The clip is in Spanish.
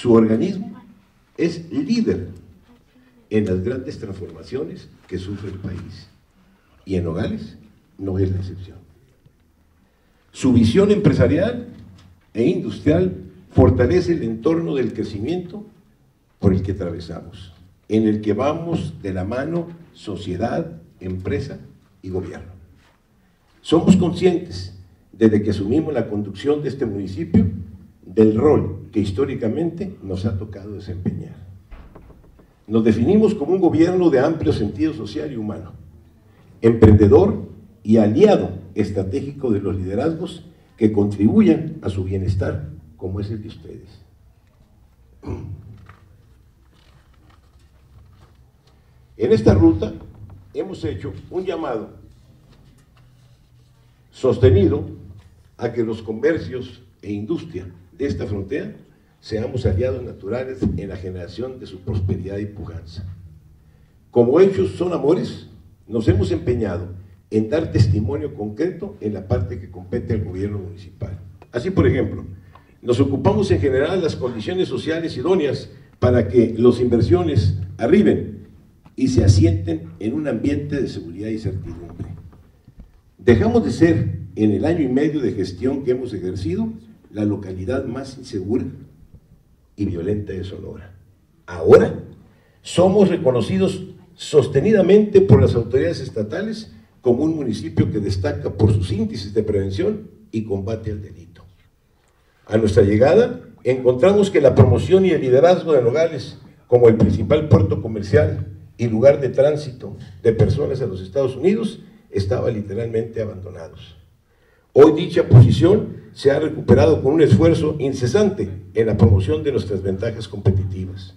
su organismo es líder en las grandes transformaciones que sufre el país. Y en Nogales no es la excepción. Su visión empresarial e industrial fortalece el entorno del crecimiento por el que atravesamos, en el que vamos de la mano sociedad, empresa y gobierno. Somos conscientes, desde que asumimos la conducción de este municipio, del rol que históricamente nos ha tocado desempeñar. Nos definimos como un gobierno de amplio sentido social y humano, emprendedor y aliado estratégico de los liderazgos que contribuyan a su bienestar, como es el de ustedes. En esta ruta hemos hecho un llamado sostenido a que los comercios e industria de esta frontera seamos aliados naturales en la generación de su prosperidad y pujanza. Como hechos son amores, nos hemos empeñado en dar testimonio concreto en la parte que compete al gobierno municipal. Así, por ejemplo, nos ocupamos en generar las condiciones sociales idóneas para que las inversiones arriben y se asienten en un ambiente de seguridad y certidumbre. Dejamos de ser, en el año y medio de gestión que hemos ejercido, la localidad más insegura y violenta de Sonora. Ahora somos reconocidos sostenidamente por las autoridades estatales como un municipio que destaca por sus índices de prevención y combate al delito. A nuestra llegada, encontramos que la promoción y el liderazgo de Nogales como el principal puerto comercial y lugar de tránsito de personas a los Estados Unidos estaba literalmente abandonados. Hoy dicha posición se ha recuperado con un esfuerzo incesante en la promoción de nuestras ventajas competitivas.